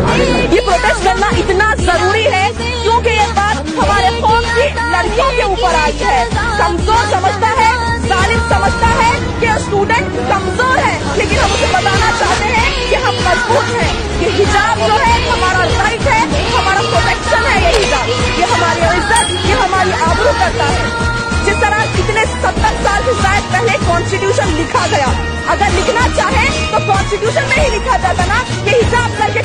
ये प्रोटेस्ट करना इतना ज़रूरी है क्योंकि ये बात हमारे कौम की लड़कियों के ऊपर आई है। कमज़ोर समझता है, जालिम समझता है कि स्टूडेंट कमज़ोर है। लेकिन हम उसे बताना चाहते हैं कि हम मज़बूत हैं। ये हिजाब जो है, हमारा राइट है, हमारा प्रोटेक्शन है ये हिजाब। ये हमारी इज़्ज़त, ये हमारी आबरू करता है। जिस तरह इतने सत्तर साल से शायद पहले कॉन्स्टिट्यूशन लिखा गया। अगर लिखना चाहे तो कॉन्स्टिट्यूशन में ही लिखा जाता